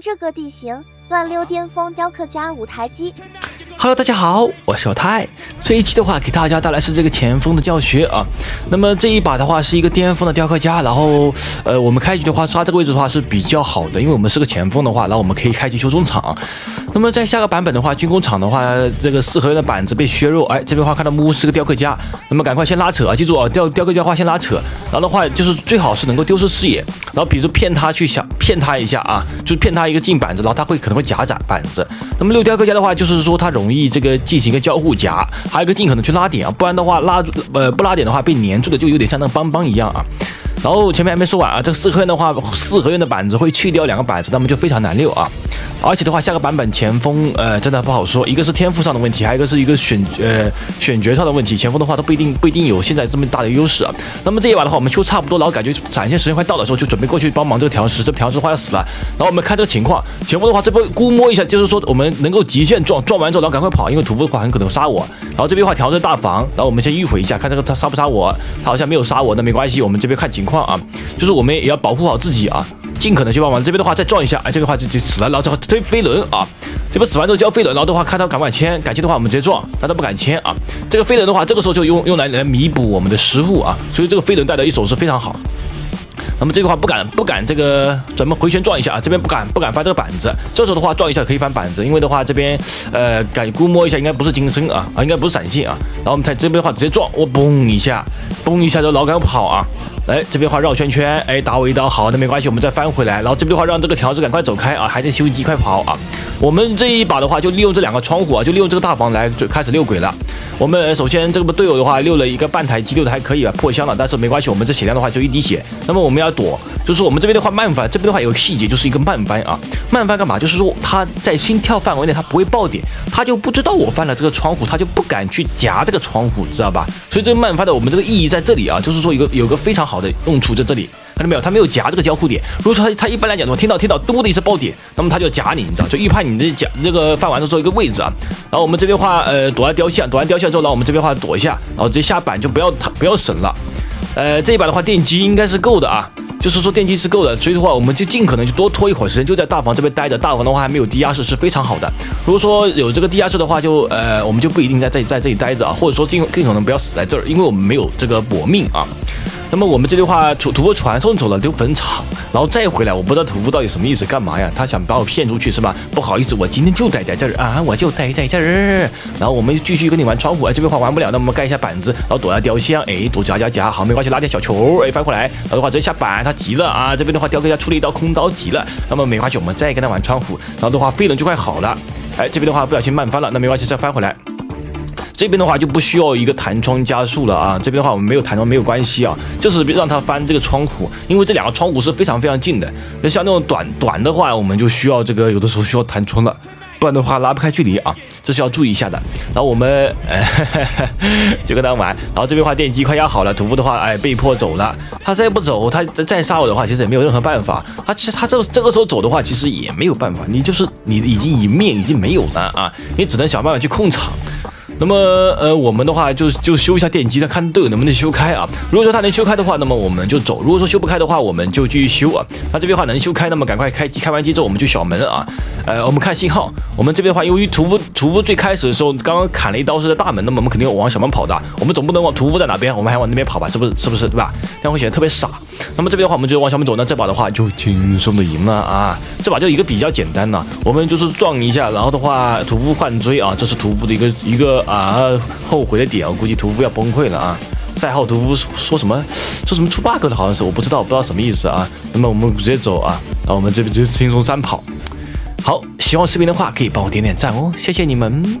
这个地形，乱溜巅峰雕刻家五台机。Hello，大家好，我是小泰。这一期的话，给大家带来是这个前锋的教学啊。那么这一把的话，是一个巅峰的雕刻家。然后，呃，我们开局的话，刷这个位置的话是比较好的，因为我们是个前锋的话，然后我们可以开局修中场。那么在下个版本的话，军工厂的话，这个四合院的板子被削弱。哎，这边的话看到木屋是个雕刻家，那么赶快先拉扯啊！记住啊，雕雕刻家的话先拉扯，然后的话就是最好是能够丢失视野，然后比如骗他去想骗他一下啊，就骗他一个进板子，然后他会可能会夹斩板子。那么六雕刻家的话，就是说他容易这个进行一个交互夹，还有一个尽可能去拉点啊，不然的话拉呃不拉点的话被粘住的就有点像那个邦邦一样啊。然后前面还没说完啊，这个四合院的话，四合院的板子会去掉两个板子，那么就非常难溜啊。而且的话，下个版本前锋呃真的不好说，一个是天赋上的问题，还有一个是一个选呃选角上的问题。前锋的话都不一定不一定有现在这么大的优势啊。那么这一把的话，我们修差不多，然后感觉展现时间快到的时候，就准备过去帮忙这个调石，这调石的话要死了。然后我们看这个情况，前锋的话这波估摸一下，就是说我们能够极限撞撞完之后，然后赶快跑，因为屠夫的话很可能杀我。然后这边的话调整大防，然后我们先迂回一下，看这个他杀不杀我。他好像没有杀我，那没关系，我们这边看情况啊，就是我们也要保护好自己啊。尽可能去帮忙，这边的话再撞一下，哎，这个话就就死了，然后之后推飞轮啊，这边死完之后交飞轮，然后的话看他敢不敢签，敢签的话我们直接撞，那他不敢签啊，这个飞轮的话这个时候就用用来来弥补我们的失误啊，所以这个飞轮带的一手是非常好。那么这个话不敢不敢这个咱们回旋撞一下啊，这边不敢不敢翻这个板子，这时候的话撞一下可以翻板子，因为的话这边呃敢估摸一下应该不是金身啊啊应该不是闪现啊，然后我们看这边的话直接撞，我嘣一下，嘣一下就老敢跑啊。哎，这边话绕圈圈，哎，打我一刀，好的，没关系，我们再翻回来。然后这边的话让这个条子赶快走开啊，还在修机，快跑啊！我们这一把的话就利用这两个窗户啊，就利用这个大房来就开始遛鬼了。我们首先这个队友的话溜了一个半台机，溜的还可以啊，破箱了，但是没关系，我们这血量的话就一滴血。那么我们要躲，就是我们这边的话慢翻，这边的话有个细节，就是一个慢翻啊，慢翻干嘛？就是说他在心跳范围内他不会爆点，他就不知道我翻了这个窗户，他就不敢去夹这个窗户，知道吧？所以这个慢翻的我们这个意义在这里啊，就是说有个有个非常好的用处在这里。看到没有？他没有夹这个交互点。如果说他他一般来讲的话，听到听到嘟的一声爆点，那么他就夹你，你知道，就预判你的夹那个翻完之后一个位置啊。然后我们这边话，呃，躲完雕像，躲完雕像之后，然后我们这边的话躲一下，然后直接下板就不要他不要省了。呃，这一把的话电机应该是够的啊，就是说电机是够的，所以的话我们就尽可能就多拖一会儿时间，就在大房这边待着。大房的话还没有地下室是非常好的。如果说有这个地下室的话，就呃我们就不一定在这里在这里待着啊，或者说尽尽可能不要死在这儿，因为我们没有这个搏命啊。那么我们这句话屠屠夫传送走了丢坟场，然后再回来，我不知道屠夫到底什么意思，干嘛呀？他想把我骗出去是吧？不好意思，我今天就待在这儿啊，我就待在这儿。然后我们继续跟你玩窗户，哎，这边话玩不了，那我们盖一下板子，然后躲下雕像，哎，躲夹夹夹，好，没关系，拉点小球，哎，翻过来，然后的话直接下板，他急了啊，这边的话雕刻家出了一刀空刀急了，那么没关系，我们再跟他玩窗户，然后的话飞轮就快好了，哎，这边的话不小心慢翻了，那没关系，再翻回来。这边的话就不需要一个弹窗加速了啊，这边的话我们没有弹窗没有关系啊，就是让他翻这个窗户，因为这两个窗户是非常非常近的。那像那种短短的话，我们就需要这个有的时候需要弹窗了，不然的话拉不开距离啊，这是要注意一下的。然后我们就跟他玩，然后这边话电机快压好了，屠夫的话哎被迫走了，他再不走，他再杀我的话其实也没有任何办法。他其实他这这个时候走的话其实也没有办法，你就是你已经一面已经没有了啊，你只能想办法去控场。那么，呃，我们的话就就修一下电机，看队友能不能修开啊。如果说他能修开的话，那么我们就走；如果说修不开的话，我们就继续修啊。他这边的话能修开，那么赶快开机，开完机之后我们就小门啊。呃，我们看信号，我们这边的话，由于屠夫屠夫最开始的时候刚刚砍了一刀是在大门，那么我们肯定要往小门跑的。我们总不能往屠夫在哪边，我们还往那边跑吧？是不是？是不是？对吧？这样会显得特别傻。那么这边的话，我们就往下面走，那这把的话就轻松的赢了啊。这把就一个比较简单的，我们就是撞一下，然后的话屠夫换追啊，这是屠夫的一个一个啊。后悔的点，我估计屠夫要崩溃了啊！赛后屠夫说什么？说什么出 bug 的？好像是我不知道，不知道什么意思啊！那么我们直接走啊！然后我们这边就轻松三跑。好，喜欢视频的话可以帮我点点赞哦，谢谢你们。